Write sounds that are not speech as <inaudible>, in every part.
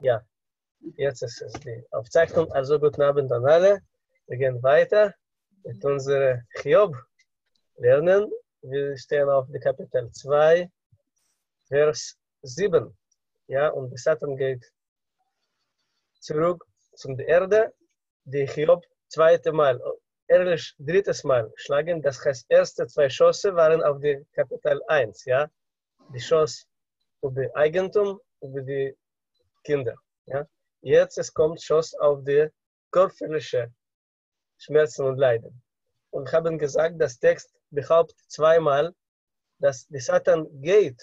Ja, jetzt ist es die Aufzeichnung. Also guten Abend an alle. Wir gehen weiter mit unserer Hiob lernen. Wir stehen auf die Kapitel 2, Vers 7. Ja, und die Satan geht zurück zum der Erde. Die Hiob zweite Mal, ehrlich drittes Mal schlagen. Das heißt, erste zwei Schosse waren auf die Kapitel 1. Ja, die Schoss über Eigentum, über die Kinder. Ja? Jetzt es kommt Schoss auf die körperliche Schmerzen und Leiden. Und haben gesagt, das Text behauptet zweimal, dass die Satan geht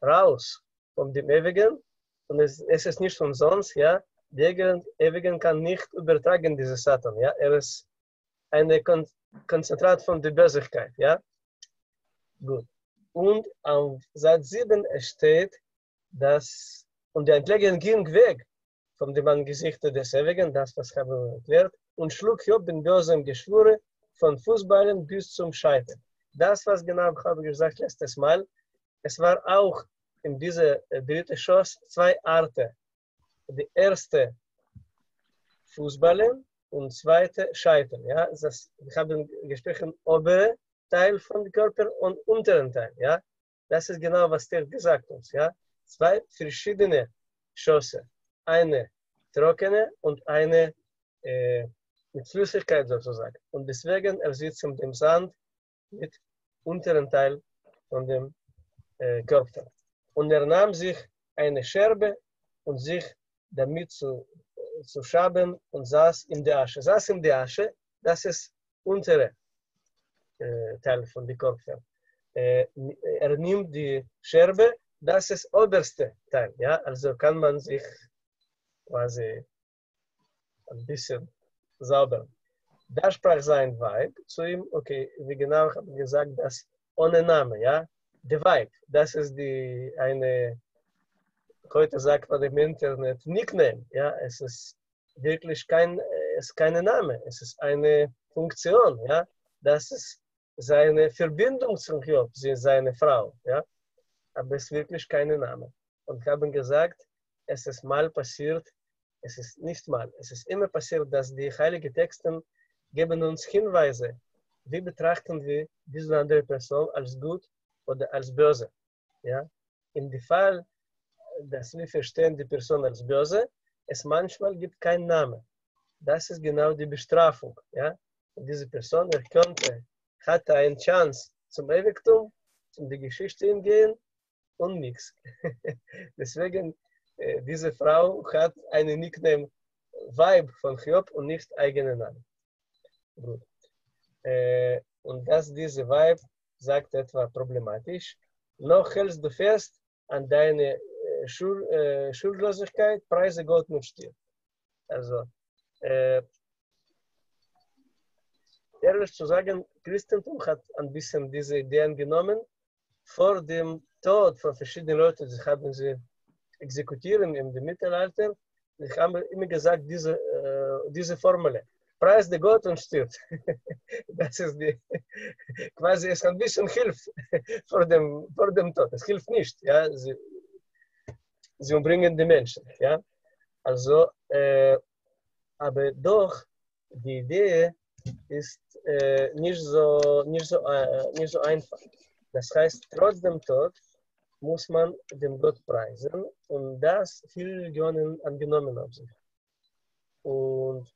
raus von dem Ewigen und es, es ist nicht umsonst, ja, der Ewigen kann nicht übertragen, diese Satan, ja, er ist eine Kon Konzentrat von der Bösigkeit, ja. Gut. Und auf Seite 7 steht, dass und der Entlegen ging weg von dem Angesicht des Ewigen, das was haben wir erklärt, und schlug Job den bösen Geschwure von Fußballen bis zum Scheitern. Das, was genau habe ich gesagt letztes Mal, es war auch in dieser äh, dritte Schoss zwei Arten. Die erste Fußballen und zweite Scheitern. Ja, das, wir haben gesprochen obere Teil von Körper und unteren Teil. Ja, das ist genau was der gesagt uns. Ja, zwei verschiedene Schosse. Eine trockene und eine äh, mit Flüssigkeit sozusagen. Und deswegen er sitzt in dem Sand mit unteren Teil von dem äh, Körper. Und er nahm sich eine Scherbe und sich damit zu, zu schaben und saß in der Asche. Saß in der Asche, das ist untere äh, Teil von dem Körper. Äh, er nimmt die Scherbe das ist oberste Teil, ja, also kann man sich quasi ein bisschen sauber. Da sprach sein Weib zu ihm, okay, wie genau habe gesagt, das ohne Name, ja, der Weib, das ist die eine, heute sagt man im Internet, Nickname, ja, es ist wirklich kein, es ist keine Name, es ist eine Funktion, ja, das ist seine Verbindung zum Job, sie ist seine Frau, ja, aber es ist wirklich kein Name. Und haben gesagt, es ist mal passiert, es ist nicht mal, es ist immer passiert, dass die heiligen Texte geben uns Hinweise, wie betrachten wir diese andere Person als gut oder als böse. Ja? In dem Fall, dass wir verstehen die Person als böse, es manchmal gibt keinen Namen. Das ist genau die Bestrafung. Ja? Diese Person, er könnte, hatte eine Chance zum Ewigtum, zum die Geschichte hingehen, und nichts. <laughs> Deswegen, äh, diese Frau hat einen Nickname Vibe von Hiob und nicht eigenen Namen. Gut. Äh, und dass diese Vibe sagt etwa problematisch. Noch hältst du fest an deine äh, Schul, äh, Schuldlosigkeit, preise Gott mit dir. Also, äh, ehrlich zu sagen, Christentum hat ein bisschen diese Ideen genommen vor dem Tod von verschiedenen Leuten, sie haben sie exekutieren im Mittelalter. Ich habe immer gesagt, diese, äh, diese Formel, preis der Gott und stirbt. <laughs> das ist die, <laughs> quasi, es ein bisschen hilft <laughs> vor dem, vor dem Tod. Es hilft nicht, ja, sie, sie umbringen die Menschen, ja. Also, äh, aber doch, die Idee ist äh, nicht, so, nicht, so, äh, nicht so einfach. Das heißt, trotz dem Tod muss man dem Gott preisen und das viele Religionen angenommen sich. Und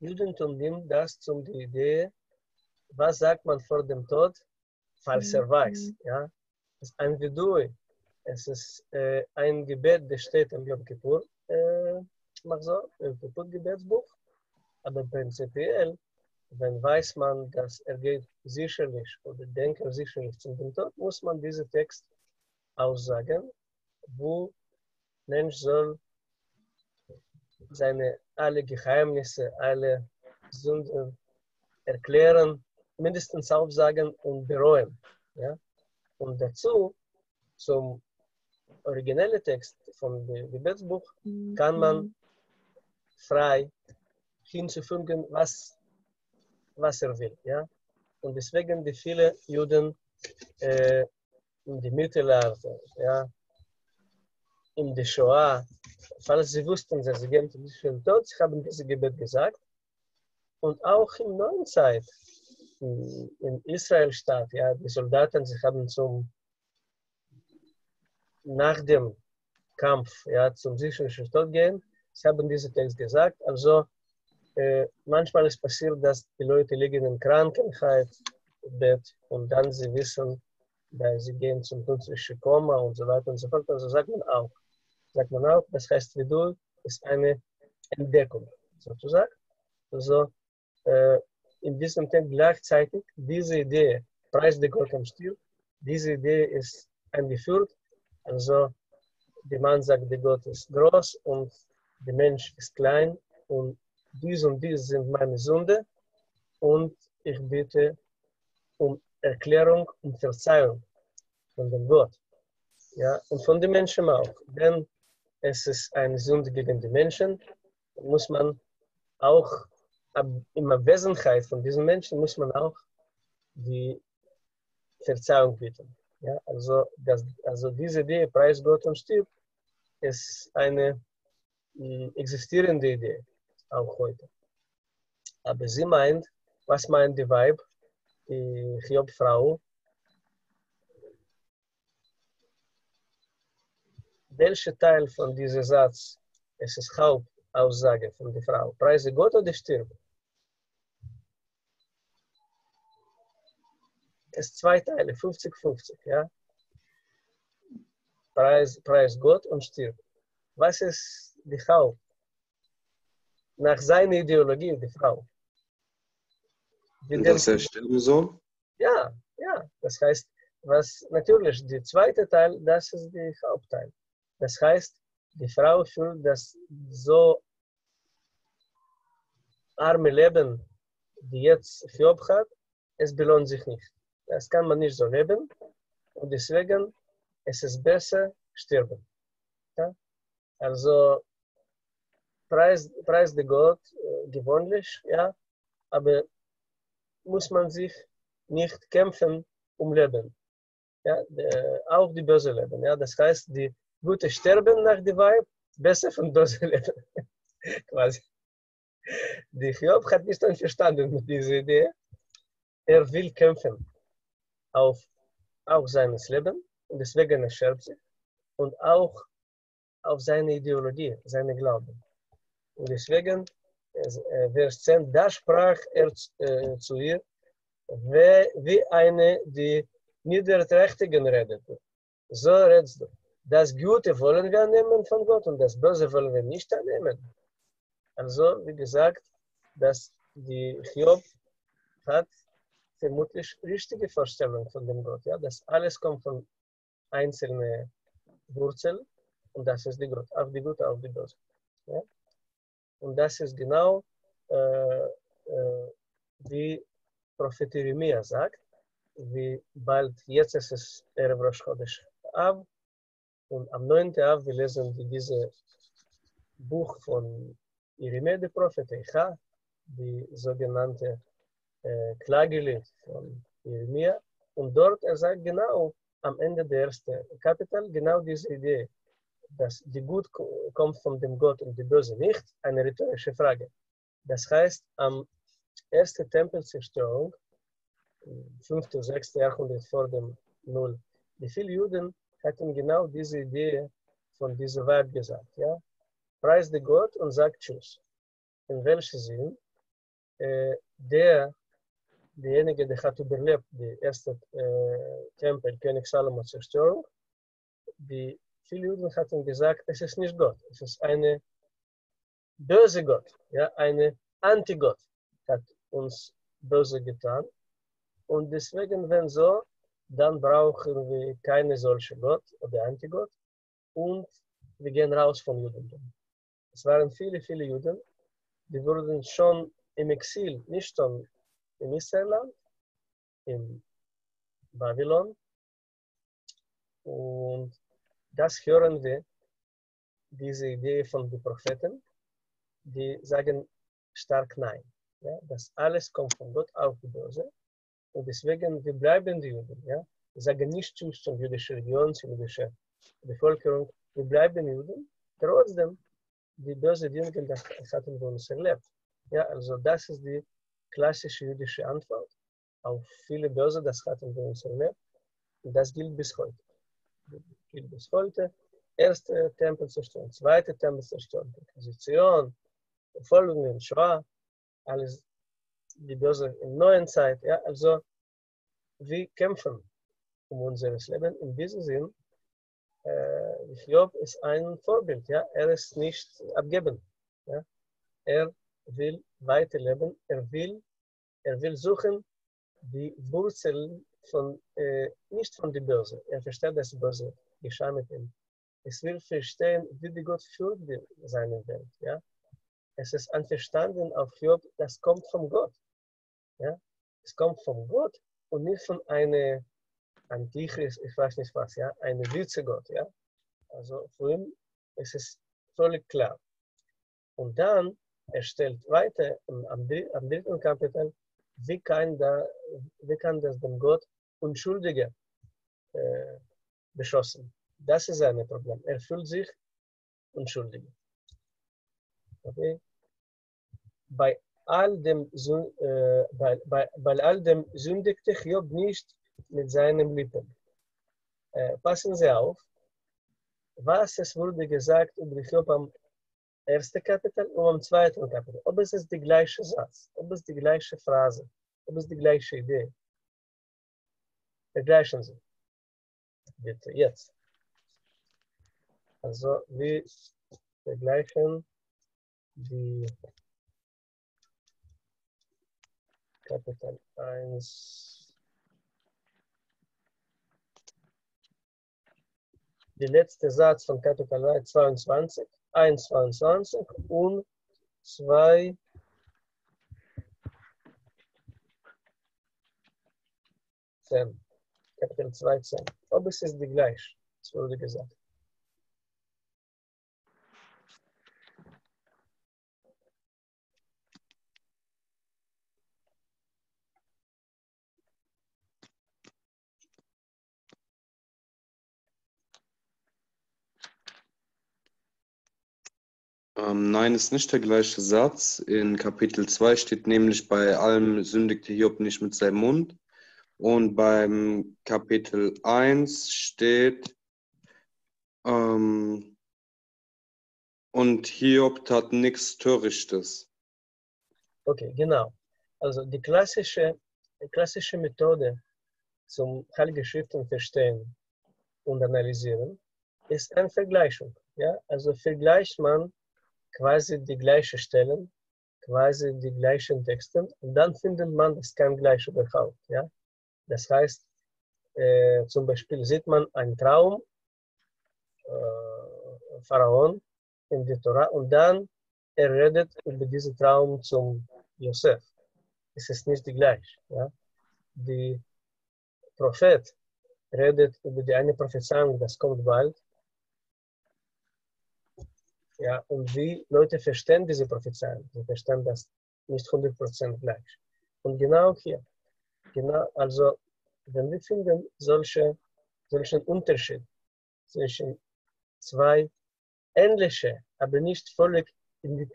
Judentum nimmt das zum die Idee, was sagt man vor dem Tod, falls er weiß. Ja? Es ist ein Vidui, es ist äh, ein Gebet, das steht im Yom Kippur, äh, mach so, im Kippur-Gebetsbuch, aber prinzipiell, wenn weiß man, dass er geht sicherlich oder denkt er sicherlich zum Tod, muss man diesen Text Aussagen, wo Mensch soll seine alle Geheimnisse, alle Sünden erklären, mindestens aufsagen und bereuen. Ja? Und dazu, zum originellen Text vom Gebetsbuch, kann man frei hinzufügen, was, was er will. Ja? Und deswegen die viele Juden äh, in die Mittelalter, ja, in der Shoah, falls sie wussten, dass sie gehen zu diesem Tod, sie haben diese Gebet gesagt. Und auch in neuen Zeit, in Israel-Stadt, ja, die Soldaten, sie haben zum, nach dem Kampf, ja, zum sicheren Tod gehen, sie haben diese Text gesagt. Also, äh, manchmal ist passiert, dass die Leute liegen in Krankheit, Bett, und dann sie wissen, dass sie gehen zum plötzlichen Koma und so weiter und so fort. Also sagt man auch. Sagt man auch, das heißt, Vidul ist eine Entdeckung, sozusagen. Also, äh, in diesem Text gleichzeitig diese Idee, Preis der Gott am Stil, diese Idee ist eingeführt. Also, der Mann sagt, der Gott ist groß und der Mensch ist klein und dies und dies sind meine Sünde und ich bitte um Erklärung und Verzeihung von dem Gott. Ja, und von den Menschen auch. Wenn es ist eine Sünde gegen die Menschen, muss man auch in der Wesenheit von diesen Menschen muss man auch die Verzeihung bitten. Ja, also, das, also diese Idee, Preis Gott und stirbt, ist eine mh, existierende Idee, auch heute. Aber sie meint, was meint die Weib, die Hiob-Frau? Welcher Teil von diesem Satz ist es Hauptaussage von der Frau? Preise Gott oder stirbt? Es zwei Teile, 50-50, ja? Preis, Preis Gott und stirbt. Was ist die Haupt? Nach seiner Ideologie, die Frau. Wie Dass er sterben soll? Ja, ja. Das heißt, was natürlich, der zweite Teil, das ist der Hauptteil. Das heißt, die Frau fühlt das so arme Leben, die jetzt Job hat, es belohnt sich nicht. Das kann man nicht so leben. Und deswegen ist es besser sterben. Ja? Also preis, preis der Gott äh, gewöhnlich, ja, aber muss man sich nicht kämpfen um Leben. Ja, der, auch die böse Leben. Ja, das heißt, die gute sterben nach der Weib, besser von böse <laughs> Leben. Quasi. Die Hiob hat nicht verstanden mit dieser Idee. Er will kämpfen auf, auf seines Leben und deswegen er sich und auch auf seine Ideologie, seine Glauben. Und deswegen, äh, Vers 10, da sprach er äh, zu ihr, wie eine, die Niederträchtigen redet. So redest du. Das Gute wollen wir annehmen von Gott und das Böse wollen wir nicht annehmen. Also, wie gesagt, dass die Hiob hat vermutlich richtige Vorstellung von dem Gott. Ja? Das alles kommt von einzelnen Wurzeln und das ist die Gott, auf die Gute, auf die Böse. Ja? Und das ist genau, äh, äh, wie Prophet Jeremia sagt, wie bald, jetzt ist es Erev Rosh Chodesh Av, und am 9. Av, wir lesen dieses Buch von Jeremia, der Prophet, Eicha, die sogenannte äh, Klagelied von Jeremia. Und dort er sagt genau am Ende der ersten Kapitel genau diese Idee, dass die Gut kommt von dem Gott und die Böse nicht, eine rhetorische Frage. Das heißt, am ersten Tempelzerstörung, 5. oder 6. Jahrhundert vor dem Null, wie viele Juden hatten genau diese Idee von dieser Weib gesagt. Ja? Preis die Gott und sagt Tschüss. In welchem Sinn? Äh, der derjenige, der hat überlebt, die erste äh, Tempel, König Salomo Zerstörung, die viele Juden hatten gesagt, es ist nicht Gott, es ist eine böse Gott, ja, eine Antigott hat uns böse getan. Und deswegen, wenn so, dann brauchen wir keine solche Gott oder Antigott und wir gehen raus von Judentum. Es waren viele, viele Juden, die wurden schon im Exil, nicht schon in Israel, in Babylon. Und das hören wir, diese Idee von den Propheten, die sagen stark Nein. Ja? Das alles kommt von Gott auf die Böse. Und deswegen, wir bleiben die Juden. Ja? Wir sagen nicht zu zur jüdischen Religion, zur jüdischen Bevölkerung. Wir bleiben Juden. Trotzdem, die böse Dinge, das hatten wir uns erlebt. Ja, also das ist die klassische jüdische Antwort auf viele böse, das hatten wir uns erlebt. Und das gilt bis heute. Gilt bis heute. Erste Tempel zerstören, zweite Tempel zerstören, Inquisition, Verfolgungen, Shoah, alles die böse in neuen Zeit. Ja, also wir kämpfen um unser Leben in diesem Sinn äh, Job ist ein Vorbild, ja. Er ist nicht abgeben, ja. Er will weiterleben, er will, er will suchen die Wurzeln von, äh, nicht von der Börse. Er versteht das Börse, geschah mit ihm. Es will verstehen, wie die Gott führt seine Welt, ja. Es ist ein Verstanden auf Job, das kommt von Gott, ja. Es kommt von Gott und nicht von einer Antichrist, ich weiß nicht was, ja, eine Witzegott, ja. Also für ihn ist es völlig klar. Und dann er stellt weiter am, am dritten Kapitel, wie kann, da, wie kann das dem Gott Unschuldige äh, beschossen? Das ist sein Problem. Er fühlt sich unschuldig. Okay? Bei all dem, äh, bei, bei, bei all dem sündigte Job nicht mit seinen Lippen. Äh, passen Sie auf, was es wurde gesagt über Job am ersten Kapitel und am zweiten Kapitel. Ob es ist die gleiche Satz, ob es die gleiche Phrase, ob es die gleiche Idee. Vergleichen Sie. Bitte, jetzt. Also, wir vergleichen die Kapitel 1 der letzte Satz von Kapitel 3, 22, 1, 22 und 2, 10. Kapitel 2, 10. Ob es ist die gleich, das wurde gesagt. Ähm, nein, ist nicht der gleiche Satz. In Kapitel 2 steht nämlich, bei allem sündigte Hiob nicht mit seinem Mund. Und beim Kapitel 1 steht, ähm, und Hiob tat nichts Törichtes. Okay, genau. Also die klassische, klassische Methode zum Heilige Schriften verstehen und analysieren ist eine Vergleichung. Ja? Also vergleicht man quasi die gleichen Stellen, quasi die gleichen Texte und dann findet man das kein gleich überhaupt. Ja? Das heißt, äh, zum Beispiel sieht man einen Traum, äh, Pharaon in der Torah und dann er redet über diesen Traum zum Josef. Es ist nicht die gleiche. Ja? Die Prophet redet über die eine Prophezeiung, das kommt bald, ja, und wie Leute verstehen diese Prophezeiung. Sie verstehen das nicht 100% gleich. Und genau hier, genau, also, wenn wir finden solche, solchen Unterschied zwischen zwei ähnliche, aber nicht völlig in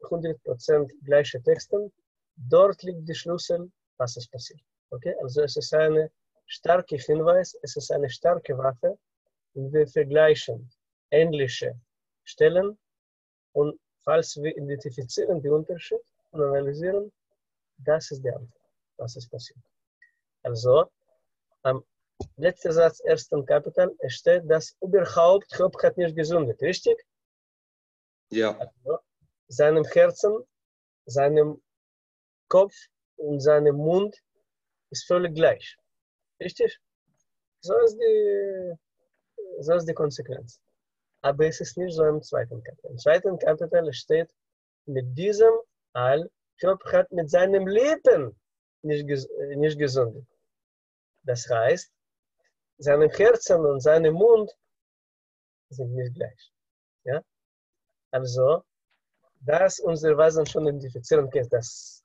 100% gleiche Texten, dort liegt der Schlüssel, was es passiert. Okay? Also es ist ein starker Hinweis, es ist eine starke Waffe, und wir vergleichen ähnliche stellen und falls wir identifizieren die Unterschied und analysieren, das ist der Antwort, was ist passiert. Also, am letzten Satz, ersten Kapitel, steht, dass überhaupt Job hat nicht gesündigt, richtig? Ja. Also, seinem Herzen, seinem Kopf und seinem Mund ist völlig gleich. Richtig? So ist die, so ist die Konsequenz aber es ist nicht so im zweiten Kapitel. Im zweiten Kapitel steht, mit diesem All, Job hat mit seinem Leben nicht, ges nicht gesündigt. Das heißt, seinem Herzen und seinem Mund sind nicht gleich. Ja? Also, das unsere Weisen schon identifizieren können, das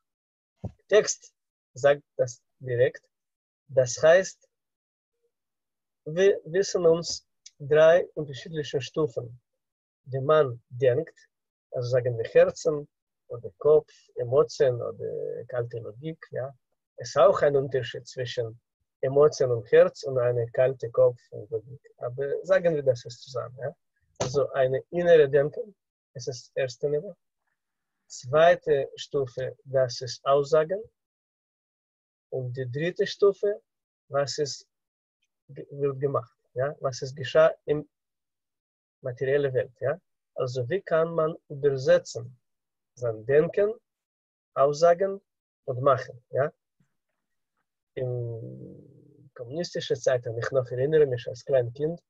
Text sagt das direkt. Das heißt, wir wissen uns drei unterschiedliche Stufen. Der Mann denkt, also sagen wir Herzen oder Kopf, Emotionen oder kalte Logik, ja. Es ist auch ein Unterschied zwischen Emotionen und Herz und eine kalte Kopf. Aber sagen wir das ist zusammen, ja. Also eine innere Denken, das ist das erste Niveau. Zweite Stufe, das ist Aussagen. Und die dritte Stufe, was ist wird gemacht, ja, was ist geschah im materielle Welt, ja. Also wie kann man übersetzen sein Denken, Aussagen und Machen, ja. In kommunistischen Zeiten, ich noch erinnere mich als kleines Kind,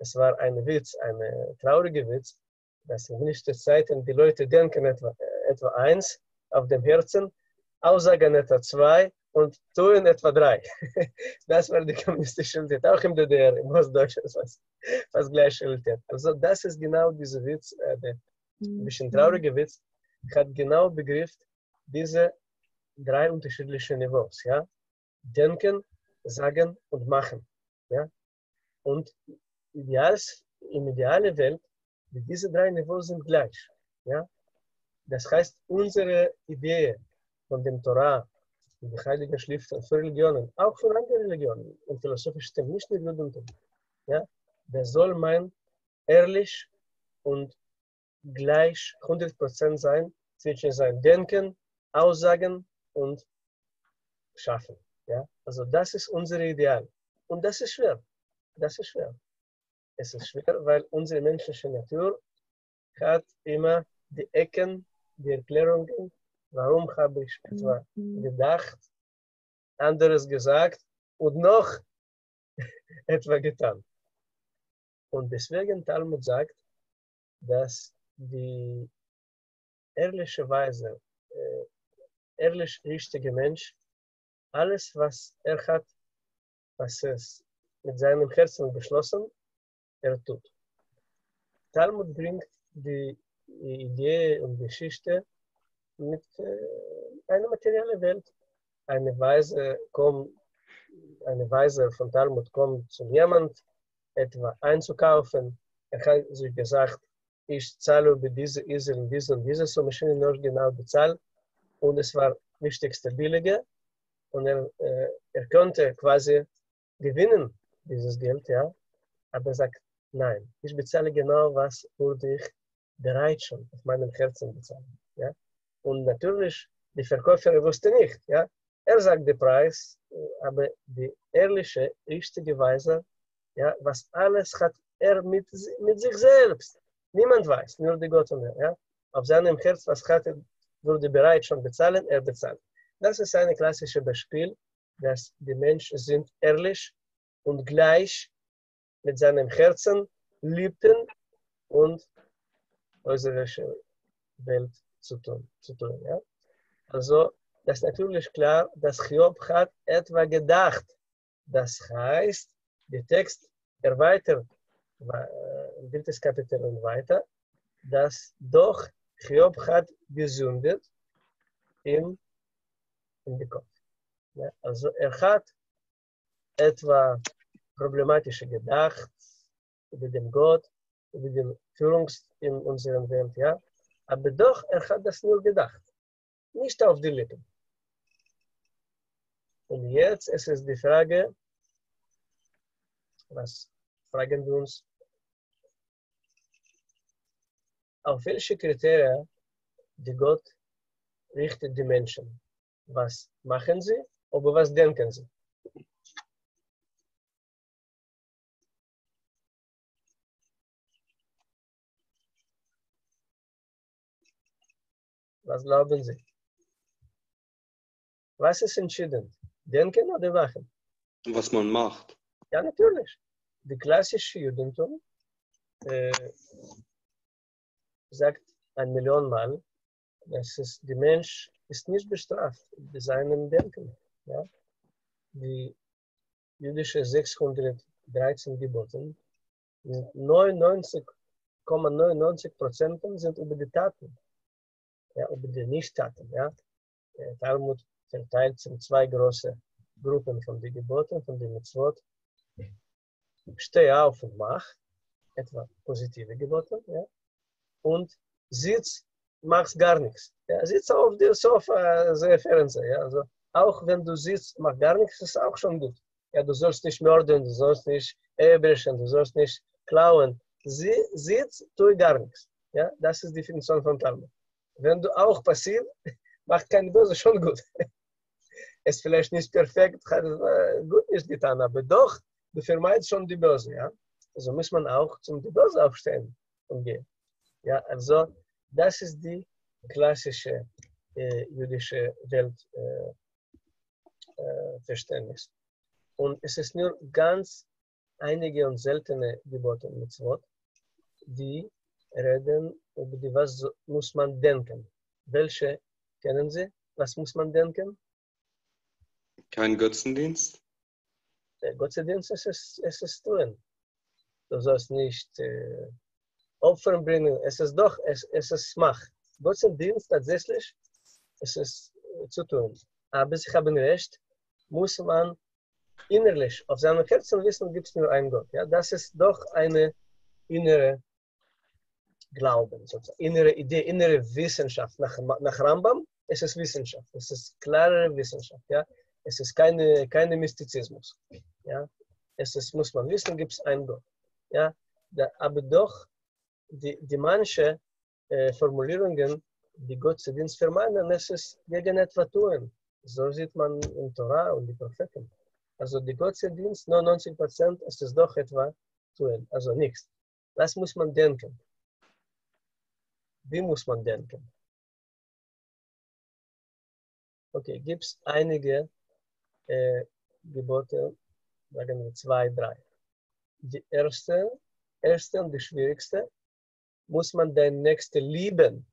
es war ein Witz, ein trauriger Witz, dass in kommunistischen Zeiten die Leute denken etwa, etwa eins auf dem Herzen, Aussagen etwa zwei und tun etwa drei. <laughs> das war die kommunistische Realität. Auch im DDR, im Ostdeutschland, was, was gleiche Realität. Also das ist genau dieser Witz, äh, der ein bisschen traurige Witz, hat genau begriffen diese drei unterschiedliche Niveaus. Ja? Denken, sagen und machen. Ja? Und ideals, in ideale Welt, diese drei Niveaus sind gleich. Ja? Das heißt, unsere Idee von dem Torah, die Heilige Schrift für Religionen, auch für andere Religionen und philosophische Themen, nicht nur Judentum. Ja? Der soll mein ehrlich und gleich 100% sein zwischen sein Denken, Aussagen und Schaffen. Ja? Also das ist unser Ideal. Und das ist schwer. Das ist schwer. Es ist schwer, weil unsere menschliche Natur hat immer die Ecken, die Erklärungen Warum habe ich etwa gedacht, anderes gesagt und noch <laughs> etwa getan? Und deswegen Talmud sagt, dass die ehrliche Weise, äh, ehrlich richtige Mensch, alles, was er hat, was es mit seinem Herzen beschlossen, er tut. Talmud bringt die Idee und Geschichte mit äh, einer materiellen Welt. Eine Weise kommt, eine Weise von Talmud kommt zu jemand, etwa einzukaufen. Er hat sich gesagt, ich zahle über diese Isel und diese und diese, so Maschine nur genau bezahlt. Und es war wichtigste billige. Und er, äh, er konnte quasi gewinnen, dieses Geld, ja. Aber er sagt, nein, ich bezahle genau, was würde ich bereit schon auf meinem Herzen bezahlen, ja. Und natürlich, die Verkäufer wusste nicht. Ja? Er sagt den Preis, aber die ehrliche, richtige Weise, ja, was alles hat er mit, mit sich selbst. Niemand weiß, nur die Gott und er. Ja? Auf seinem Herz, was hat er, würde bereit schon bezahlen, er bezahlt. Das ist ein klassisches Beispiel, dass die Menschen sind ehrlich und gleich mit seinem Herzen liebten und unsere Welt zu tun. Zu tun ja? Also, das ist natürlich klar, dass Hiob hat etwa gedacht. Das heißt, der Text erweitert, im drittes Kapitel und weiter, dass doch Hiob hat gesündet im, in den Kopf. Ja? Also, er hat etwa problematische gedacht über den Gott, über die Führung in unserer Welt, ja. Aber doch, er hat das nur gedacht. Nicht auf die Lippen. Und jetzt ist es die Frage, was fragen wir uns, auf welche Kriterien die Gott richtet die Menschen? Was machen sie oder was denken sie? Was glauben Sie? Was ist entschieden? Denken oder machen? Was man macht. Ja, natürlich. Die klassische Judentum äh, sagt ein Million Mal, dass es, der Mensch ist nicht bestraft bei seinem Denken. Ja? Die jüdische 613 Geboten, 99,99 Prozent sind über die Taten ja, über die Nichttaten. Ja. Talmud verteilt sind zwei große Gruppen von den Geboten, von den Mitzvot. Steh auf und mach, etwa positive Gebote, ja. und sitz machst gar nichts. Ja, sitzt auf der Sofa, sehr Fernseher. Ja, also auch wenn du sitzt, mach gar nichts, ist auch schon gut. Ja, du sollst nicht morden, du sollst nicht erbrechen, du sollst nicht klauen. Sie sitzt, tue gar nichts. Ja, das ist die Definition von Talmud. Wenn du auch passiv, <laughs> mach kein Böse, schon gut. <laughs> es vielleicht nicht perfekt, hat äh, gut nicht getan, aber doch, du vermeidest schon die Böse, ja. Also muss man auch zum die Böse aufstehen und gehen. Ja, also das ist die klassische äh, jüdische Weltverständnis. Äh, äh, und es ist nur ganz einige und seltene Gebote mit Mitzvot, die reden über die, was muss man denken. Welche kennen Sie? Was muss man denken? Kein Götzendienst? Der Götzendienst ist es, es ist tun. Du sollst nicht äh, Opfern bringen. Es ist doch, es, es ist Mach. Götzendienst tatsächlich, es ist äh, zu tun. Aber Sie haben recht, muss man innerlich auf seinem Herzen wissen, gibt es nur einen Gott. Ja? Das ist doch eine innere Glauben, sozusagen. innere Idee, innere Wissenschaft. Nach, nach Rambam es ist Wissenschaft, es ist klare Wissenschaft. Ja? Es ist keine, keine Mystizismus. Ja? Es ist, muss man wissen, gibt es einen Gott. Ja? Da, aber doch, die, die manche äh, Formulierungen, die Gott zu Dienst vermeiden, es ist gegen etwa tun. So sieht man in Torah und die Propheten. Also die Gottesdienst, 99 Prozent, ist es doch etwa tun, also nichts. Das muss man denken. Wie muss man denken? Okay, gibt es einige äh, Gebote, sagen wir zwei, drei. Die erste, erste und die schwierigste, muss man dein Nächste lieben.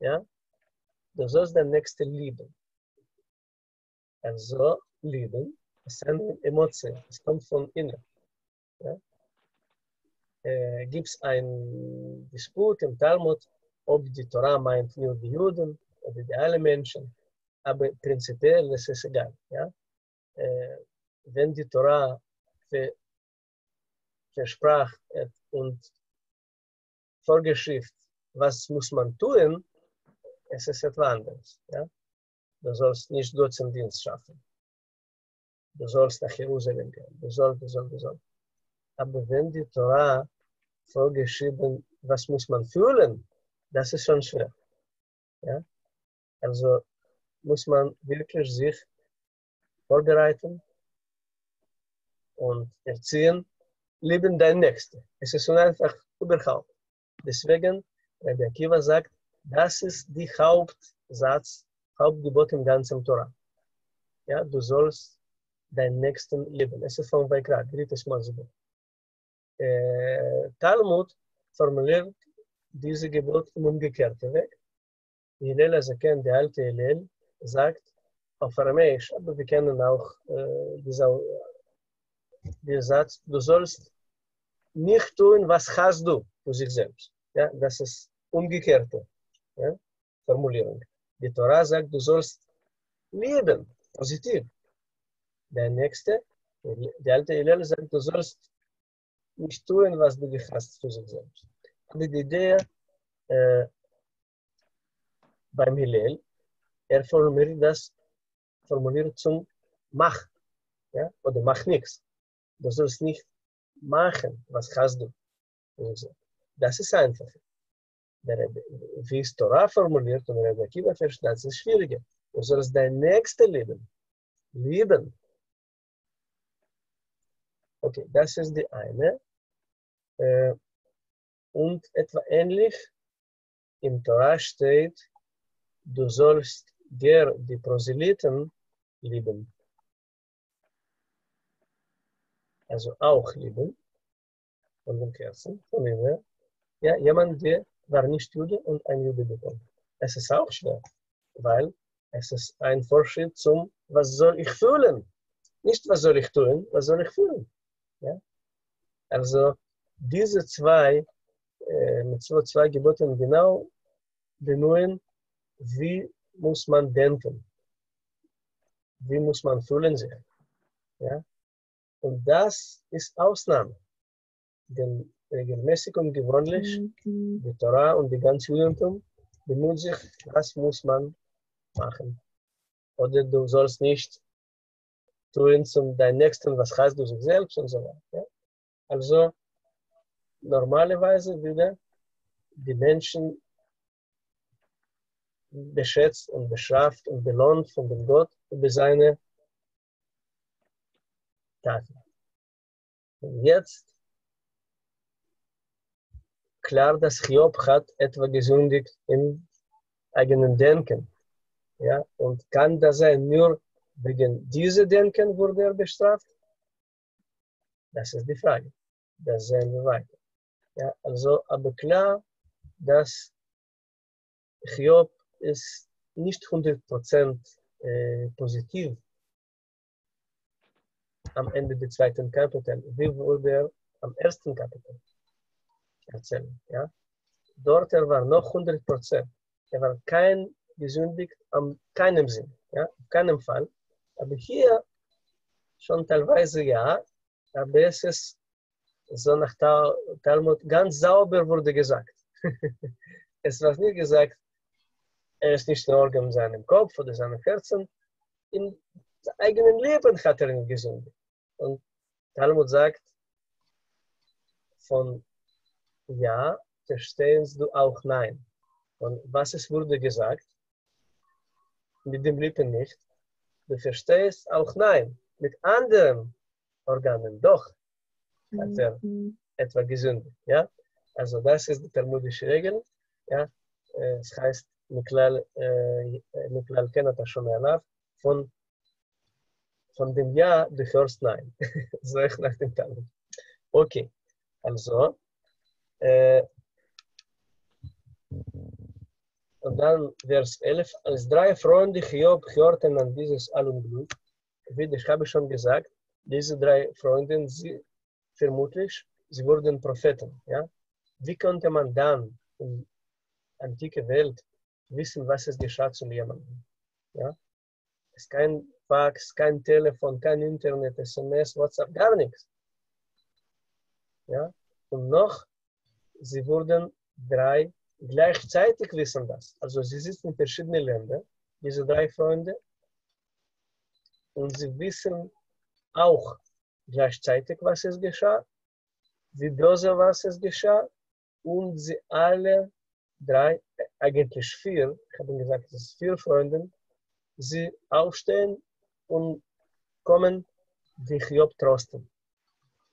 Ja? Du sollst dein Nächste lieben. Also lieben ist eine Emotion, es kommt von innen. Ja? Äh, Gibt es einen Disput im Talmud, ob die Torah meint nur die Juden oder die alle Menschen aber prinzipiell ist es egal. Ja? Äh, wenn die Torah ver versprach und vorgeschrift, was muss man tun, es ist etwas anderes. Ja? Du sollst nicht Götzendienst schaffen. Du sollst nach Jerusalem gehen. Du sollst, du sollst, du sollst. Aber wenn die Torah vorgeschrieben, was muss man fühlen, das ist schon schwer. Ja? Also muss man wirklich sich vorbereiten und erziehen, lieben dein Nächste. Es ist so einfach überhaupt. Deswegen, Rabbi Akiva sagt, das ist die Hauptsatz, Hauptgebot im ganzen Torah. Ja, du sollst deinen Nächsten lieben. Es ist von Vaikra, drittes Masbuch. Äh, Talmud formuliert diese Gebot im umgekehrten Weg. Hillel Azaken, der alte Hillel, sagt auf Aramäisch, aber wir kennen auch äh, dieser, dieser Satz, du sollst nicht tun, was hast du für sich selbst. Ja, das ist umgekehrte ja, Formulierung. Die Torah sagt, du sollst lieben, positiv. Der nächste, der alte Hillel sagt, du sollst nicht tun, was du hast für sich selbst. Aber die Idee äh, beim Hillel er formuliert das formuliert zum Mach. Ja? Oder mach nichts. Du sollst nicht machen, was hast du. Das ist einfach. Wie es Torah formuliert und Rebbe Akiva versteht, das ist schwieriger. Du sollst dein Nächste lieben. Lieben. Okay, das ist die eine. Äh, und etwa ähnlich im Torah steht, du sollst der die Proselyten lieben. Also auch lieben von den Kerzen, von ihnen. Ja, jemand, der war nicht Jude und ein Jude bekommt. Es ist auch schwer, weil es ist ein Vorschritt zum, was soll ich fühlen? Nicht, was soll ich tun, was soll ich fühlen? Ja? Also diese zwei, äh, mit so zwei Geboten genau bemühen, wie muss man denken? Wie muss man fühlen sich? Ja? Und das ist Ausnahme. Denn regelmäßig und gewöhnlich, mhm. die Torah und die ganze Judentum bemüht sich, was muss man machen. Oder du sollst nicht tun zum dein Nächsten, was heißt du sich selbst und so weiter. Ja? Also, normalerweise würde die Menschen beschätzt und bestraft und belohnt von dem Gott über seine Taten. Und jetzt klar, dass Hiob hat etwa gesündigt im eigenen Denken. Ja, und kann das sein, nur wegen diesem Denken wurde er bestraft? Das ist die Frage. Das sehen wir weiter. Ja, also, aber klar, dass Hiob ist nicht 100% äh, positiv am Ende des zweiten Kapitels, wie wurde er am ersten Kapitel erzählen. Ja? Dort er war noch 100%. Er war kein gesündigt, am keinem Sinn, ja? auf keinem Fall. Aber hier schon teilweise ja, aber es ist so nach Talmud ganz sauber wurde gesagt. <laughs> es war nicht gesagt, er ist nicht in Ordnung in seinem Kopf oder seinem Herzen. Seinem eigenen Leben hat er ihn gesündigt. Und Talmud sagt, von ja, verstehst du auch nein. Und was es wurde gesagt? Mit dem Lippen nicht. Du verstehst auch nein. Mit anderen Organen doch hat er mhm. etwa gesündigt. Ja? Also das ist die talmudische Regel. Ja? Äh, es heißt, Miklal äh, kennt das schon erlaubt, von, von dem Ja, du hörst Nein. <laughs> so ich nach dem Talmud. Okay, also äh, und dann Vers 11. Als drei Freunde Hiob hörten an dieses Alunglück, wie ich habe schon gesagt, diese drei Freunde, sie vermutlich, sie wurden Propheten. Ja? Wie konnte man dann in der antiken Welt wissen, was es geschah zu jemandem? Ja? Es ist kein Fax, kein Telefon, kein Internet, SMS, WhatsApp, gar nichts. Ja? Und noch sie wurden drei gleichzeitig wissen das. Also sie sitzen in verschiedenen Ländern, diese drei Freunde, und sie wissen auch gleichzeitig, was es geschah, wie böse was es geschah, und sie alle drei, eigentlich vier, ich habe gesagt, es sind vier Freunde, sie aufstehen und kommen die Hiob trosten.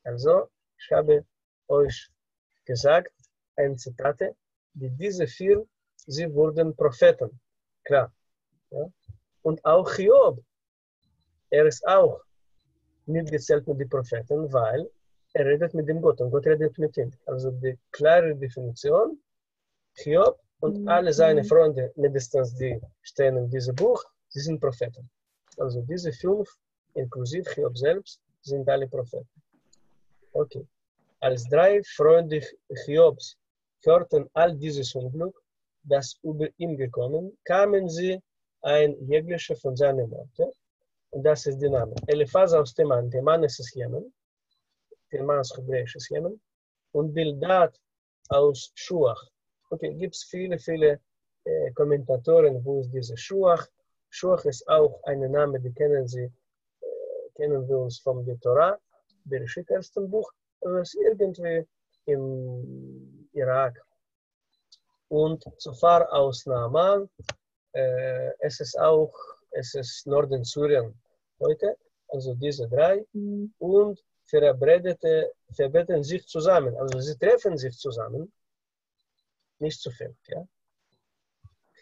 Also, ich habe euch gesagt, ein Zitate, die diese vier, sie wurden Propheten, klar. Ja? Und auch Hiob, er ist auch mitgezählt mit den Propheten, weil er redet mit dem Gott und Gott redet mit ihm. Also die klare Definition, Hiob und mhm. alle seine Freunde, mindestens die stehen in diesem Buch, sie sind Propheten. Also diese fünf, inklusive Hiob selbst, sind alle Propheten. Okay. Als drei Freunde Hiobs hörten all dieses Unglück, das über ihn gekommen, kamen sie ein jeglicher von seinen Worten, und das ist der Name. Eliphaz aus Teman, Teman ist es Jemen, Teman ist hebräisches Jemen, und Bildad aus Schuach. Okay, gibt es viele, viele äh, Kommentatoren, wo ist diese Schuach. Schuach ist auch ein Name, die kennen sie, äh, kennen wir uns vom der Torah, der ersten Buch, also ist irgendwie im Irak. Und Zufar aus Naaman, äh, es ist auch, es ist Norden Syrien heute, also diese drei, mhm. und verabredete, verbeten sich zusammen, also sie treffen sich zusammen, nicht zu viel, ja,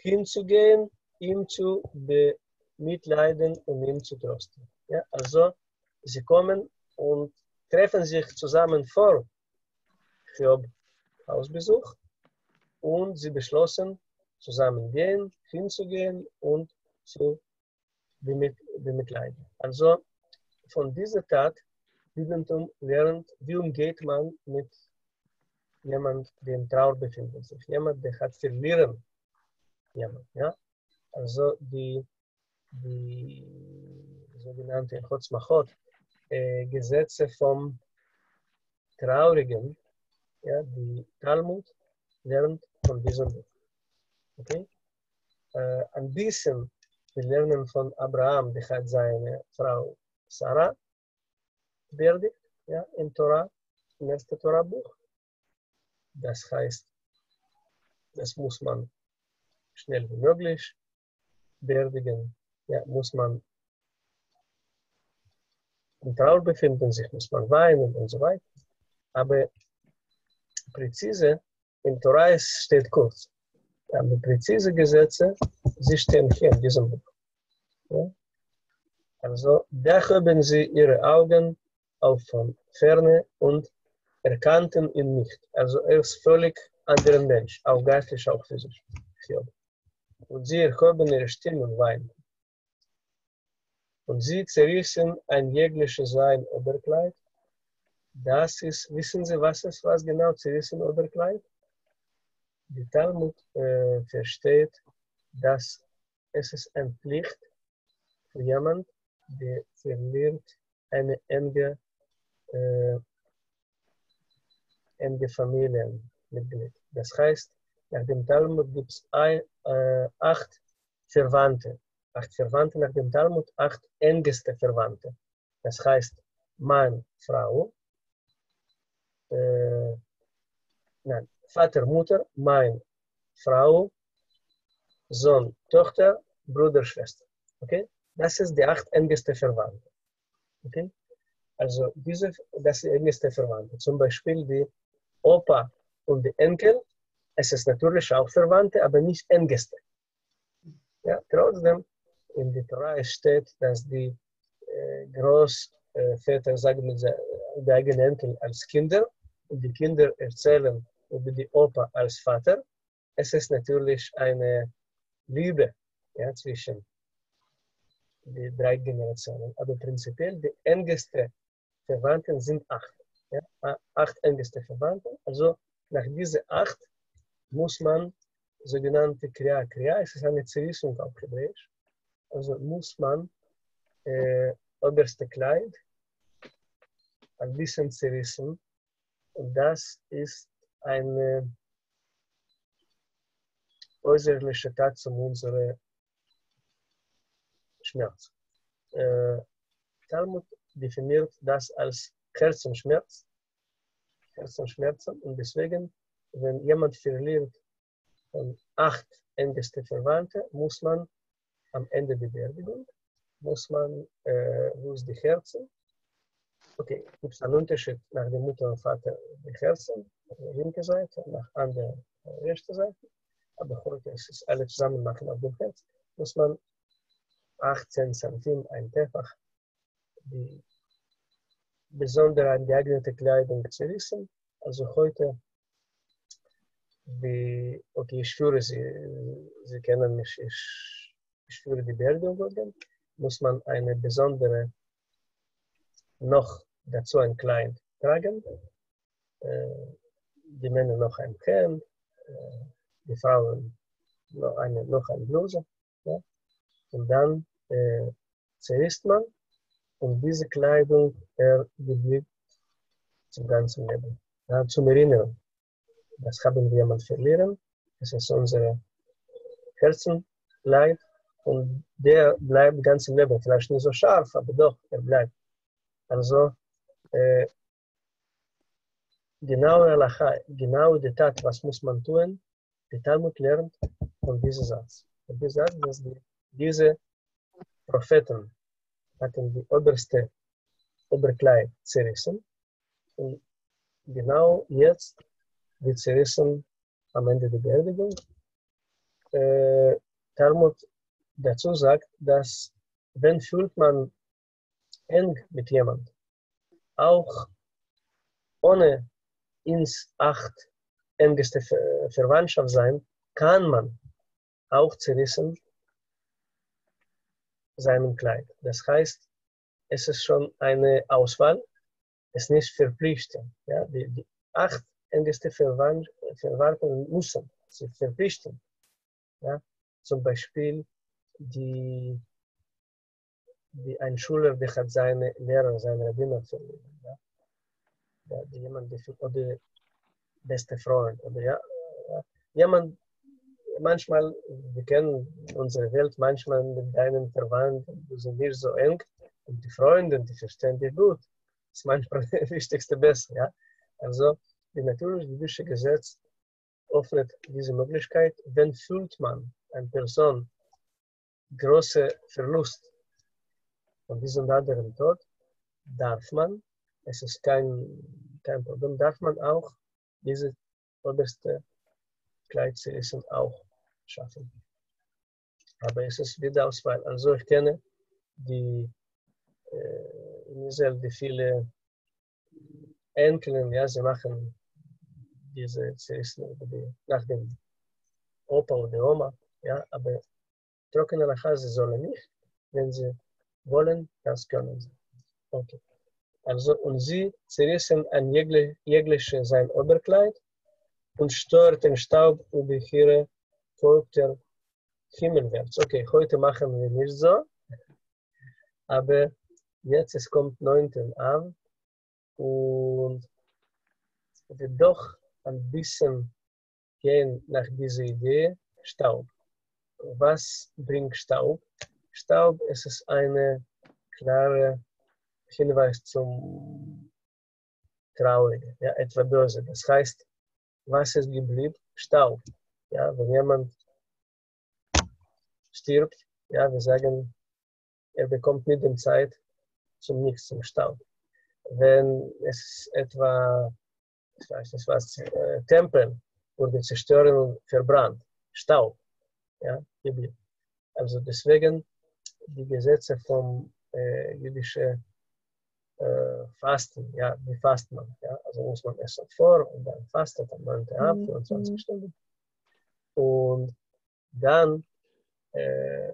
hinzugehen, ihm zu bemitleiden und ihm zu trösten. Ja, also sie kommen und treffen sich zusammen vor Hiob Hausbesuch und sie beschlossen, zusammen gehen, hinzugehen und zu bemitleiden. Also von dieser Tat Judentum lernt, wie umgeht man mit jemand, der in Trauer befindet sich. Jemand, der hat verlieren. Jemand, ja? Also die, die sogenannte Chotzmachot, äh, Gesetze vom Traurigen, ja, die Talmud lernt von diesem Buch. Okay? Äh, ein bisschen, wir lernen von Abraham, der hat seine Frau Sarah beerdigt, ja, im Torah, im ersten Torah-Buch. Das heißt, das muss man schnell wie möglich beerdigen. Ja, muss man in Trauer befinden sich, muss man weinen und so weiter. Aber präzise, im Torah steht kurz. Aber präzise Gesetze, sie stehen hier in diesem Buch. Ja? Also, da haben sie ihre Augen auf von Ferne und erkannten ihn nicht. Also, er ist völlig anderer Mensch, auch geistlich, auch physisch. Und sie erhoben ihre Stimme und weinten. Und sie zerrissen ein jegliches sein Oberkleid. Das ist, wissen Sie, was es was genau zerrissen Oberkleid? Die Talmud äh, versteht, dass es ist eine Pflicht für jemand, der verliert eine enge, äh, enge Familienmitglied. Das heißt, nach dem Talmud gibt es äh, acht Verwandte acht Verwandte nach dem Talmud, acht engste Verwandte. Das heißt, Mann, Frau, äh, nein, Vater, Mutter, mein, Frau, Sohn, Tochter, Bruder, Schwester. Okay? Das ist die acht engste Verwandte. Okay? Also diese, das ist die engste Verwandte. Zum Beispiel die Opa und die Enkel, es ist natürlich auch Verwandte, aber nicht engste. Ja, trotzdem in der Torah steht, dass die äh, Großväter sagen mit der eigenen Enkel als Kinder und die Kinder erzählen über die Opa als Vater. Es ist natürlich eine Liebe ja, zwischen die drei Generationen. Aber prinzipiell die engste Verwandten sind acht. Ja? Acht engste Verwandte. Also nach diesen acht muss man sogenannte Kriya Kriya, es ist eine Zerrissung auf Hebräisch, also muss man äh, oberste Kleid ein bisschen zerrissen. Und das ist eine äußerliche Tat zu unserem Schmerz. Äh, Talmud definiert das als Herzenschmerz, Herzenschmerzen. Und deswegen, wenn jemand verliert von acht engste Verwandte, muss man am Ende der Beerdigung muss man, äh, ist die Herzen? Okay, gibt es einen Unterschied nach der Mutter und Vater die Herzen, linken Seite, nach der äh, rechten Seite. Aber heute ist es alle zusammen machen auf dem Herz. Muss man 18 cm ein Teppich, die besondere an geeignete Kleidung zerrissen. Also heute, wie, okay, ich führe Sie, Sie kennen mich, ich für die Beerdigung muss man eine besondere, noch dazu ein Kleid tragen. Äh, die Männer noch ein Hemd, äh, die Frauen noch eine, noch eine Bluse. Ja? Und dann äh, zerrisst man und diese Kleidung er geblieben zum ganzen Leben. Ja, zum Erinnern, das haben wir mal verlieren. Das ist unser Herzenkleid und der bleibt ganz im Leben. Vielleicht nicht so scharf, aber doch, er bleibt. Also, äh, genau Alacha, genau die Tat, was muss man tun, die Talmud lernt von diesem Satz. Von diesem Satz, dass die, diese Propheten hatten die oberste Oberkleid zerrissen und genau jetzt wird zerrissen am Ende der Beerdigung. Äh, Talmud dazu sagt, dass wenn fühlt man eng mit jemand, auch ohne ins acht engste Verwandtschaft sein, kann man auch zerrissen seinem Kleid. Das heißt, es ist schon eine Auswahl, es ist nicht verpflichtend. Ja? Die, die acht engste Verwandten müssen sie verpflichten. Ja? Zum Beispiel die, die ein Schüler, der hat seine Lehrer, seine Rabbiner verloren. Ja? Ja, jemand, der, oder beste Freund, oder ja, jemand, manchmal, wir kennen unsere Welt manchmal mit deinen Verwandten, sind nicht so eng und die Freunde, die verstehen dich gut. Das ist manchmal <laughs> das Wichtigste besser, ja. Also, die natürlich-jüdische Gesetz öffnet diese Möglichkeit, wenn fühlt man eine Person große Verlust von diesem anderen Tod, darf man, es ist kein, kein Problem, darf man auch diese oberste Kleidzerissen auch schaffen. Aber es ist wieder Auswahl. Also ich kenne die äh, in Israel die viele Enkeln, ja, sie machen diese Zerissen nach dem Opa oder Oma, ja, aber trockene Lacha, sie sollen nicht. Wenn sie wollen, das können sie. Okay. Also, und sie zerrissen an jegliche, jegliche sein Oberkleid und steuert den Staub über ihre Folter himmelwärts. Okay, heute machen wir nicht so, aber jetzt es kommt 9. Ab und wir doch ein bisschen gehen nach dieser Idee Staub. Was bringt Staub? Staub es ist eine klare Hinweis zum Traurigen, ja, etwa Böse. Das heißt, was ist geblieben? Staub. Ja, wenn jemand stirbt, ja, wir sagen, er bekommt mit der Zeit zum Nichts, zum Staub. Wenn es etwa, ich weiß nicht was, äh, Tempel wurde zerstört und verbrannt, Staub, ja, geblieben. Also deswegen die Gesetze vom äh, jüdischen äh, Fasten, ja, wie fasst man, ja, also muss man essen vor und dann fastet am 9. ab, 24 mhm. Stunden. Und dann äh,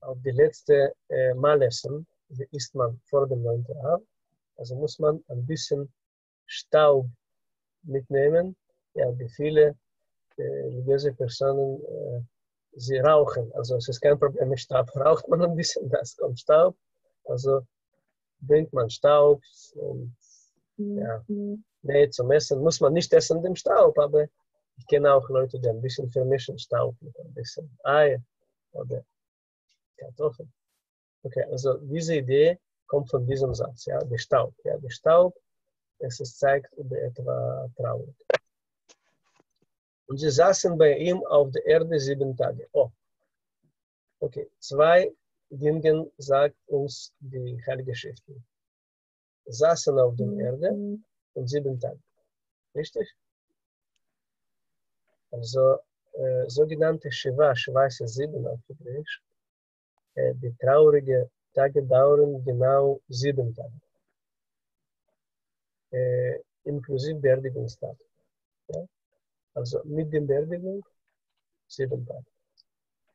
auf die letzte äh, Malessen isst man vor dem 9. ab, also muss man ein bisschen Staub mitnehmen, ja, wie viele äh, religiöse Personen äh, sie rauchen. Also es ist kein Problem mit Staub. Raucht man ein bisschen, <laughs> das kommt Staub. Also bringt man Staub und ja, mhm. nee, zum Essen muss man nicht essen den Staub, aber ich kenne auch Leute, die ein bisschen vermischen Staub mit ein bisschen Ei oder Kartoffeln. Okay, also diese Idee kommt von diesem Satz, ja, der Staub. Ja, der Staub, es ist zeigt über etwa traurig. Und sie saßen bei ihm auf der Erde sieben Tage. Oh, okay, zwei Dingen sagt uns die Heilige Schrift. Saßen auf der mhm. Erde und sieben Tage. Richtig? Also äh, sogenannte Shiva, Shiva ist sieben auf Hebräisch. Äh, die traurigen Tage dauern genau sieben Tage. Äh, inklusive Beerdigungstag. Ja? Also mit dem Beerdigung sieben Tage.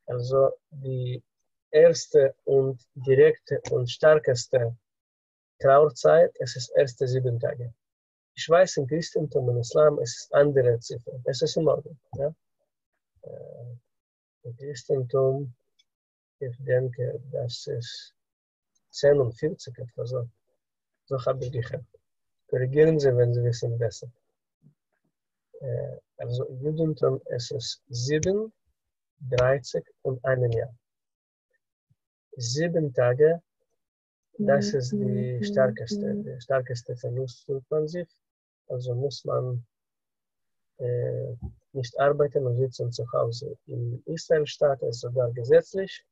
Also die erste und direkte und starkeste Trauerzeit, es ist erste sieben Tage. Ich weiß, im Christentum und Islam es ist andere Ziffer. Es ist in Ordnung. Ja? Äh, Im Christentum, ich denke, das ist 10 und 40 etwa so. So habe ich gehört. Korrigieren Sie, wenn Sie wissen besser. Äh, also Judentum es ist 7, 30 und einem Jahr sieben Tage, das ist die stärkste, der stärkste Verlust man sich. Also muss man äh, nicht arbeiten und sitzen zu Hause. In Israel-Staat ist sogar gesetzlich,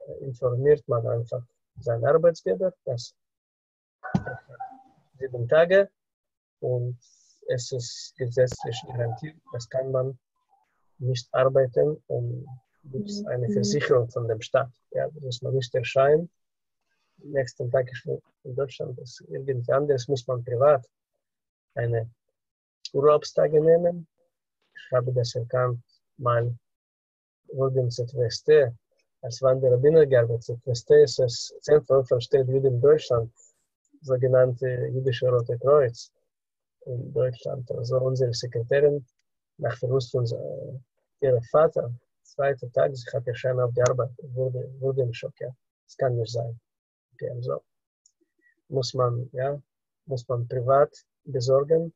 äh, informiert man einfach seinen Arbeitsgeber, dass sieben Tage und es ist gesetzlich garantiert, das kann man nicht arbeiten und gibt es eine Versicherung von dem Staat. Ja, das muss man nicht erscheinen. Nächsten Tag ist in Deutschland das irgendwie anders, muss man privat eine Urlaubstage nehmen. Ich habe das erkannt, mal wurde im ZWST als Wanderrabbiner gearbeitet. ZWST ist das Zentrum für Städte in Deutschland, sogenannte Jüdische Rote Kreuz in Deutschland. Also unsere Sekretärin nach Verlust von ihrem Vater zweite Tag, ich hatte schon auf der Arbeit, wurde, wurde im Schock, ja. Das kann nicht sein. Okay, also muss man, ja, muss man privat besorgen,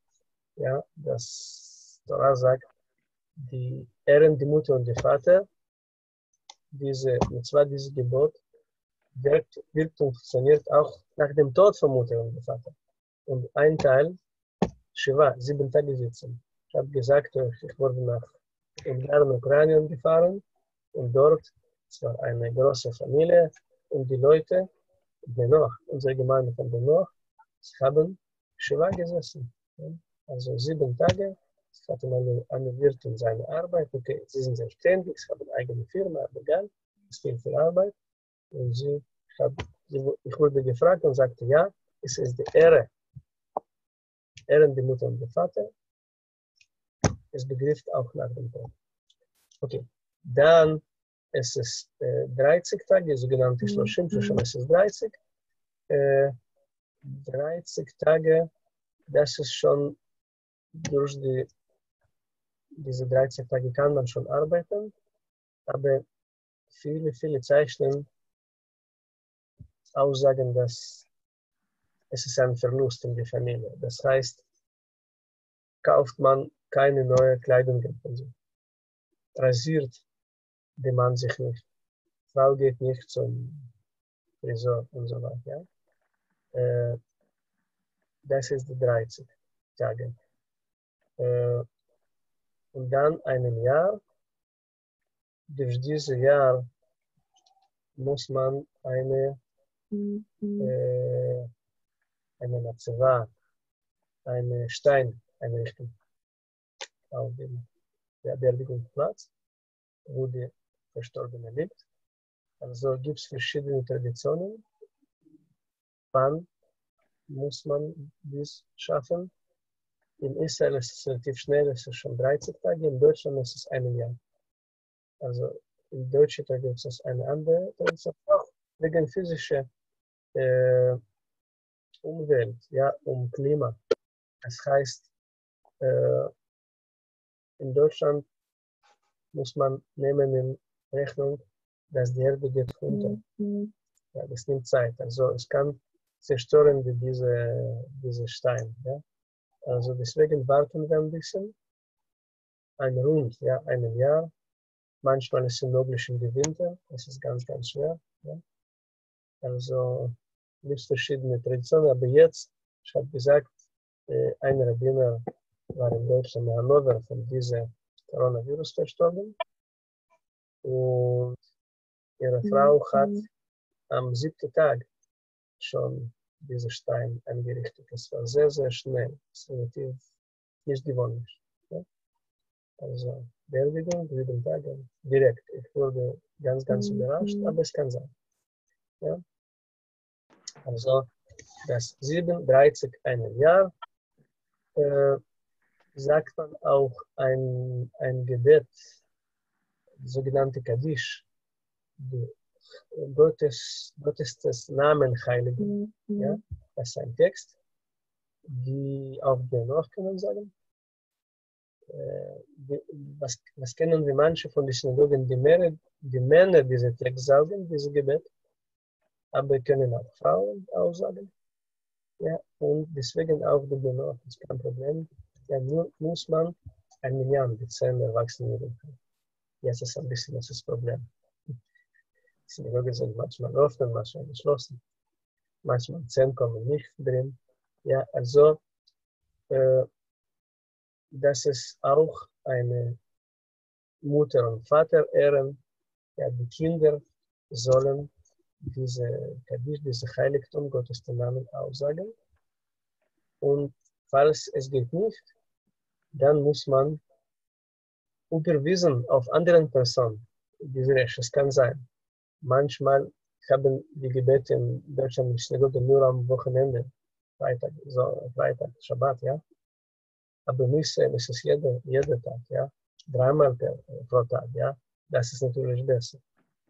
ja, das Torah sagt, die Ehren, die Mutter und der Vater, diese, und zwar dieses Gebot, wirkt, wirkt und funktioniert auch nach dem Tod von Mutter und Vater. Und ein Teil, Shiva, sieben Tage sitzen. Ich habe gesagt, ich wurde nach Ungarn, Ukraine gefahren und dort, es war eine große Familie und die Leute, Benoch, unsere Gemeinde von Benoch, haben Shiva gesessen. Also sieben Tage, es hatte man eine Wirt in seiner Arbeit, okay, sie sind selbstständig, sie haben eine eigene Firma, aber egal, es viel viel Arbeit. Und sie, ich, hab, ich wurde gefragt und sagte, ja, es ist die Ehre. Ehren die Mutter und der Vater. Es begrifft auch nach dem Tod. Okay, dann es ist äh, 30 Tage, sogenannte Schloshim, mhm. es ist 30. Äh, 30 Tage, das ist schon durch die, diese 30 Tage kann man schon arbeiten, aber viele, viele Zeichen aussagen, dass es ist ein Verlust in der Familie. Das heißt, kauft man keine neue Kleidung. Also rasiert der Mann sich nicht. Frau geht nicht zum Friseur und so weiter. Ja? Äh, das ist die 30 Tage. Äh, und dann ein Jahr. Durch dieses Jahr muss man eine, mhm. äh, eine Matzeva, eine Stein einrichten auf dem Beerdigungsplatz, wo die Verstorbene liegt. Also gibt es verschiedene Traditionen. Wann muss man dies schaffen? In Israel ist es relativ schnell, es ist schon 30 Tage, in Deutschland ist es ein Jahr. Also in Deutschland gibt es eine andere Tradition, auch wegen physischer äh, Umwelt, ja, um Klima. Das heißt, äh, in Deutschland muss man nehmen in Rechnung, dass die Erde geht runter. Mhm. Ja, das nimmt Zeit. Also es kann zerstören wie diese, diese Stein. Ja? Also deswegen warten wir ein bisschen. Ein Rund, ja, ein Jahr. Manchmal ist es möglich im Winter. Es ist ganz, ganz schwer. Ja? Also gibt verschiedene Traditionen. Aber jetzt, ich habe gesagt, äh, ein Rabbiner war in Deutschland, in Hannover, von diesem Coronavirus verstorben. Und ihre mhm. Frau hat am siebten Tag schon diesen Stein eingerichtet. Es war sehr, sehr schnell. War relativ nicht gewöhnlich. Ja? Also Beerdigung, sieben Tage, direkt. Ich wurde ganz, ganz mhm. überrascht, aber es kann sein. Ja? Also das 7, 30, ein Jahr. Äh, sagt man auch ein, ein Gebet, sogenannte Kaddish, Gottes, Gottes des Namen heiligen. Mhm. Ja? Das ist ein Text, die auch dennoch kann man sagen. Äh, was, was kennen wir manche von den Synagogen, die, Männer, die Männer diese Text sagen, diese Gebet, aber können auch Frauen aussagen. Ja, und deswegen auch die Benach ist kein Problem dann muss man ein mit zehn Erwachsenen reden. Jetzt ist ein bisschen das Problem. Synagogen sind manchmal offen, manchmal geschlossen. Manchmal zehn kommen nicht drin. Ja, also äh, das ist auch eine Mutter und Vater ehren. Ja, die Kinder sollen diese Kaddish, diese Heiligtum Gottes den Namen aussagen. Und falls es geht nicht, dann muss man überwiesen auf anderen Personen diese Rechte. Es kann sein. Manchmal haben die Gebete in Deutschland Synagoge nur am Wochenende, Freitag, so, Freitag, Shabbat, ja. Aber nicht sein, es ist jeder, jeder Tag, ja. Dreimal pro Tag, ja. Das ist natürlich besser.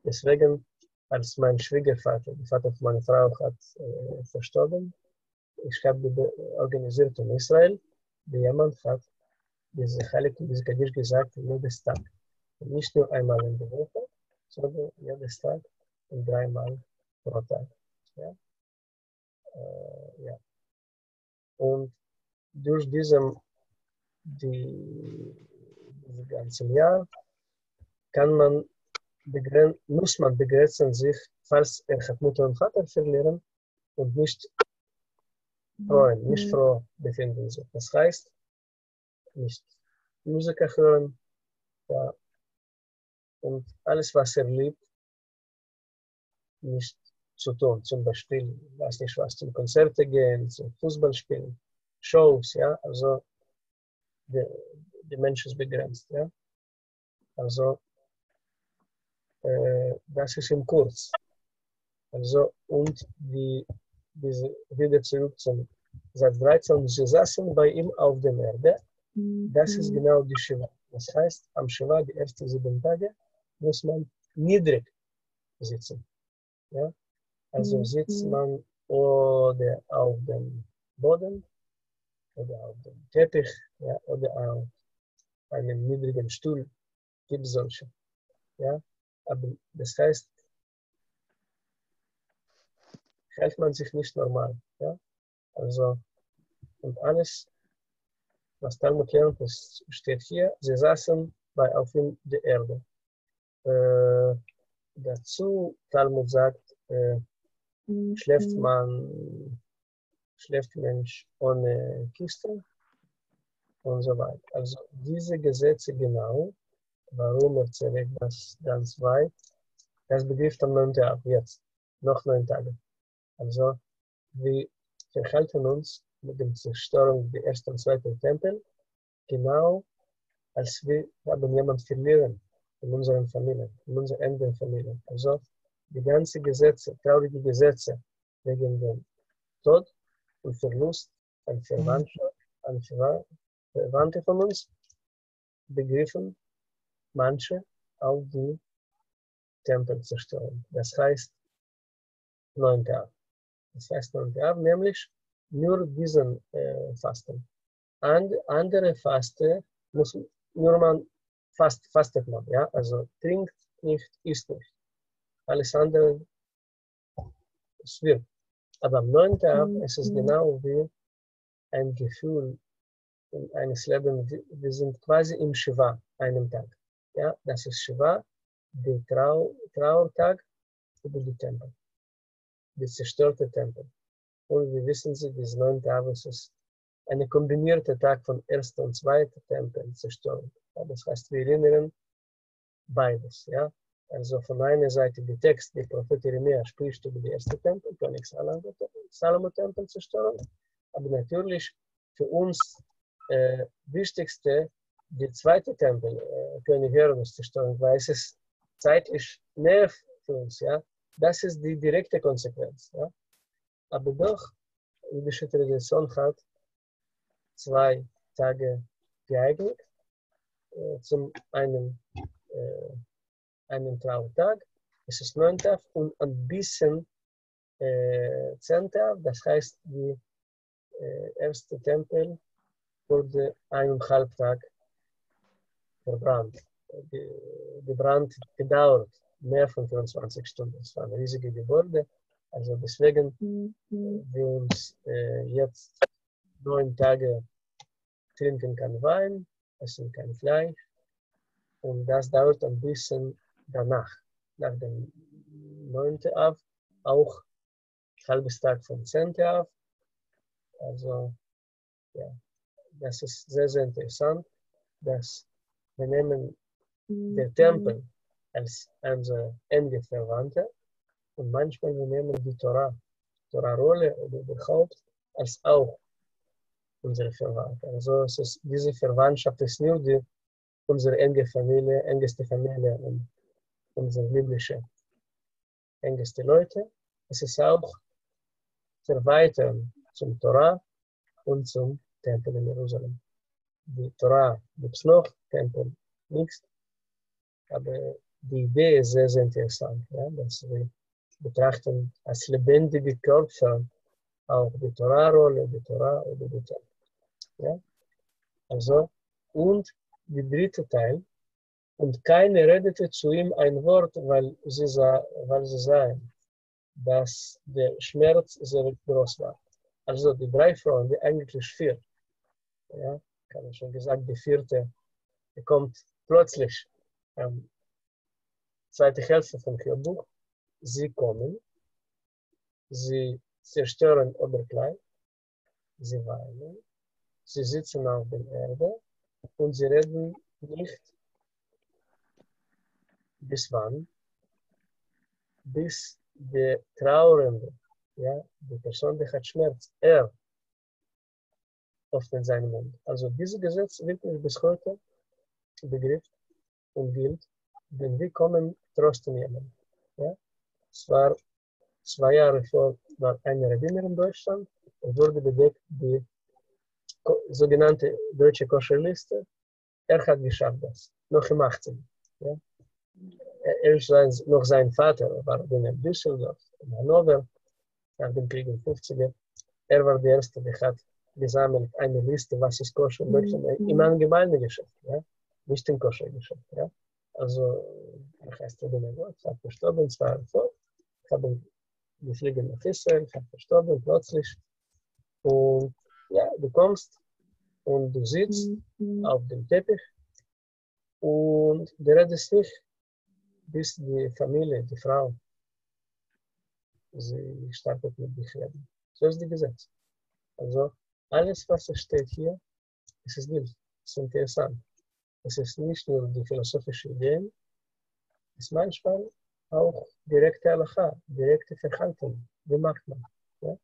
Deswegen, als mein Schwiegervater, der Vater von meiner Frau, hat äh, verstorben, ich habe organisiert in Israel, wie jemand hat diese Heilige, diese Kaddish gesagt, jedes Tag. Und nicht nur einmal in der Woche, sondern jedes Tag und dreimal pro Tag. Ja? Äh, ja. Und durch diesen, die, das ganze Jahr, kann man begren muss man begrenzen sich, falls er hat Mutter und Vater verlieren und nicht freuen, nicht froh befinden sich. Das heißt, nicht Musiker hören ja, und alles, was er liebt, nicht zu tun. Zum Beispiel, weiß nicht was, zum Konzerte gehen, zum Fußball spielen, Shows, ja, also der, der Mensch ist begrenzt, ja. Also, äh, das ist im Kurs. Also, und die, diese, wieder zurück zum Satz 13, sie saßen bei ihm auf der Erde. Das ist genau die Shiva. Das heißt, am Shiva, die ersten sieben Tage, muss man niedrig sitzen. Ja? Also sitzt man oder auf dem Boden oder auf dem Teppich ja, oder auf einem niedrigen Stuhl. Gibt solche. Ja? Aber das heißt, hält man sich nicht normal. Ja? Also, und alles, was Talmud lernt, das steht hier, sie saßen bei auf ihm der Erde. Äh, dazu, Talmud sagt, äh, schläft man, schläft Mensch ohne Kiste und so weiter. Also diese Gesetze genau, warum erzähle ich das ganz weit, das betrifft am 9. ab jetzt, noch neun Tage. Also wir verhalten uns mit der Zerstörung der ersten und zweiten Tempel genau, als wir haben jemanden verlieren in unseren Familien, in unserer engen Familie. Also die ganzen Gesetze, traurige Gesetze wegen dem Tod und Verlust an Verwandtschaft, an Verwandte von uns, begriffen manche auch die Tempel zerstören. Das heißt, neun Tage. Das heißt neun Tage, nämlich nur diesen äh, Fasten. And, andere Faste muss nur man fast, fastet man, ja, also trinkt nicht, isst nicht. Alles andere es wird. Aber am neunten Tag mhm. ist es genau wie ein Gefühl eines Lebens. Wir sind quasi im Shiva, einem Tag. Ja, das ist Shiva, der Trau Trauertag über die Tempel, der zerstörte Tempel. Und wir wissen Sie, dieses neunte Tag ist ein kombinierter Tag von erster und zweiter Tempel zerstört. Ja, das heißt, wir erinnern beides. Ja? Also von einer Seite der Text, der Prophet Jeremia spricht über die erste Tempel, König Salomo-Tempel zerstören. Aber natürlich für uns äh, wichtigste, der zweite Tempel, äh, König Herodes zerstören, weil es ist zeitlich näher für uns. Ja? Das ist die direkte Konsequenz. Ja? Aber doch, jüdische Tradition hat zwei Tage geeignet. Äh, zum einen äh, einen Trauertag, es ist neun Tag und ein bisschen äh, zehn Tag, das heißt, die äh, erste Tempel wurde eineinhalb Tag verbrannt. Brand gedauert mehr von 24 Stunden. Es waren riesige Gebäude. Also deswegen mhm. wir uns äh, jetzt neun Tage trinken kein Wein, essen kein Fleisch. Und das dauert ein bisschen danach, nach dem 9. Av, auch halbes Tag vom 10. Av. Also, ja, das ist sehr, sehr interessant, dass wir nehmen den Tempel als unsere enge Verwandte und manchmal wir nehmen die Torah, Torah-Rolle oder überhaupt als auch unsere Verwandte. Also es ist, diese Verwandtschaft ist nur die, unsere enge Familie, engste Familie und unsere biblische engste Leute. Es ist auch Verweitern zum Torah und zum Tempel in Jerusalem. Die Torah gibt es noch, Tempel nichts. Aber die Idee ist sehr, sehr interessant, ja, dass wir betrachten als lebendige Körper auch die Torah-Rolle, die Torah oder die Tempel. Ja? Also, und der dritte Teil, und keine redete zu ihm ein Wort, weil sie, sah, weil sie sahen, dass der Schmerz sehr groß war. Also die drei Frauen, die eigentlich vier, ja, ich schon gesagt, die vierte er kommt plötzlich ähm, zweite Hälfte vom Hörbuch. Sie kommen, sie zerstören Oberkleid, sie weinen, sie sitzen auf der Erde und sie reden nicht bis wann, bis der Trauernde, ja, die Person, die hat Schmerz, er öffnet seinen Mund. Also dieses Gesetz wird bis heute begriffen und gilt, wenn wir kommen, trösten jemanden. Ja? Es war zwei Jahre vor, war ein Rabbiner in Deutschland und wurde bedeckt die sogenannte deutsche Koscherliste. Er hat geschafft das, noch im 18. Ja? Er ist sein, noch sein Vater, war in Düsseldorf, in Hannover, nach dem Krieg in 50er. Er war der Erste, der hat gesammelt eine Liste, was ist koscher in Deutschland, mhm. im Allgemeingeschäft, ja? nicht im Koschergeschäft. Ja? Also, er heißt Rabbi Gott, hat verstorben, zwar so, haben geflogen nach Israel, hat verstorben plötzlich. Und ja, du kommst und du sitzt mhm. auf dem Teppich und du redest nicht, bis die Familie, die Frau, sie startet mit dich reden. So ist die Gesetz. Also, alles, was steht hier, ist es gilt. Es ist interessant. Es ist nicht nur die philosophische Ideen, es ist manchmal auch direkte Halacha, direkte Verhalten. Wie macht man? Ja?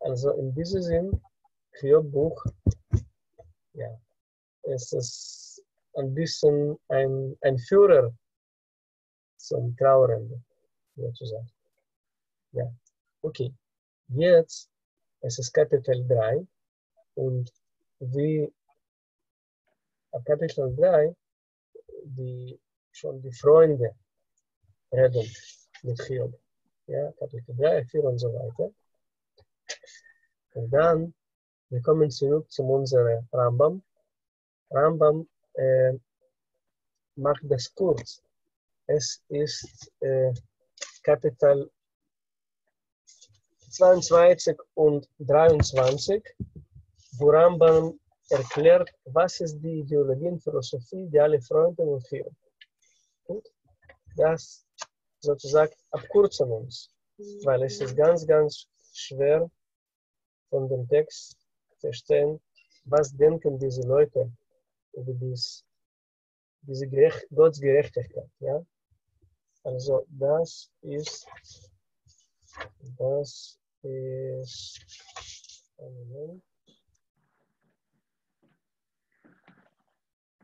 Also in diesem Sinn, für Buch, ja, es ist ein bisschen ein, ein Führer zum Trauernden, sozusagen. Ja, okay. Jetzt, es ist Kapitel 3 und wie ab Kapitel 3 die, schon die Freunde reden mit Hiob. Ja, Kapitel 3, 4 und so weiter. Und dann, wir kommen zurück zu unserem Rambam. Rambam äh, macht das kurz. Es ist äh, Kapitel 22 und 23 wo Rambam erklärt, was ist die Ideologie und Philosophie, die alle Freunde und führen. Und das sozusagen abkürzen uns, weil es ist ganz, ganz schwer von dem Text zu verstehen, was denken diese Leute über dies, diese Gerecht, Gottsgerechtigkeit. Ja? Also das ist, das ist, Moment.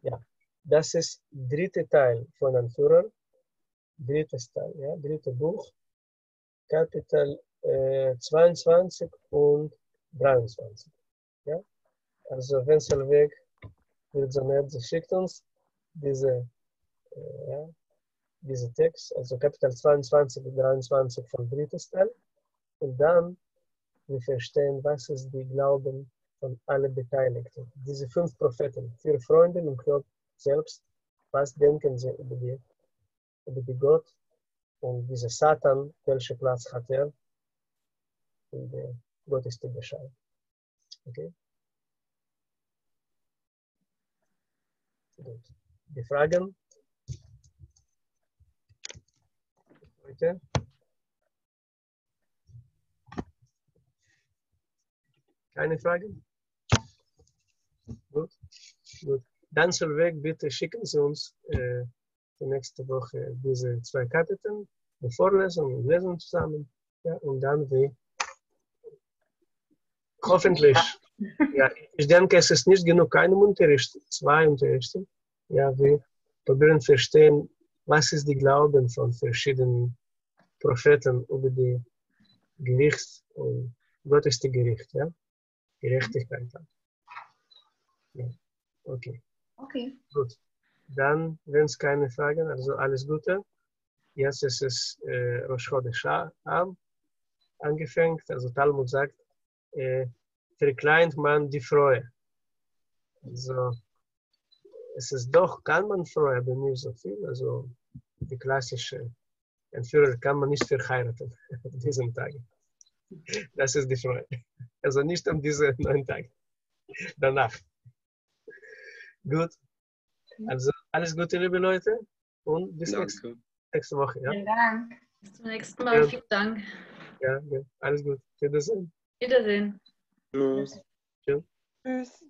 Ja, das ist dritte Teil von Anführer. Drittes Teil, ja, dritte Buch. Kapitel äh, 22 und 23. Ja? Also Wenzelweg wird so nett, sie schickt uns diese, äh, ja, diese Text, also Kapitel 22 und 23 von drittes Teil. Und dann wir verstehen, was ist die Glauben von allen Beteiligten. Diese fünf Propheten, vier Freunde und Gott selbst, was denken sie über die, über die Gott und dieser Satan, welchen Platz hat er? Und der Gott ist der Bescheid. Okay? Gut. Die Fragen? Heute? Keine Fragen? Gut, gut. Dann weg, bitte schicken Sie uns äh, die nächste Woche diese zwei Kapitel, die Vorlesung und Lesen zusammen. Ja, und dann wir hoffentlich, ja, ich denke, es ist nicht genug einem Unterricht, zwei Unterrichte. Ja, wir probieren verstehen, was ist die Glauben von verschiedenen Propheten über die Gericht und Gott ist die Gericht, ja, Gerechtigkeit. Ja. Okay. Okay. Gut. Dann, wenn es keine Fragen, also alles Gute. Jetzt ist es äh, Rosh Chodesh angefangen. Also Talmud sagt, äh, verkleint man die Freude. Also es ist doch, kann man Freude, aber nicht so viel. Also die klassische Entführer kann man nicht verheiraten <laughs> an diesem Tag. Das ist die Freude. Also nicht an diese neun Tage. Danach. Gut. Also alles Gute, liebe Leute. Und bis nächste, nächste Woche. Ja? Vielen Dank. Bis zum nächsten Mal. Ja. Vielen Dank. Ja, ja. Alles gut. Wiedersehen. Wiedersehen. Tschüss. Tschüss.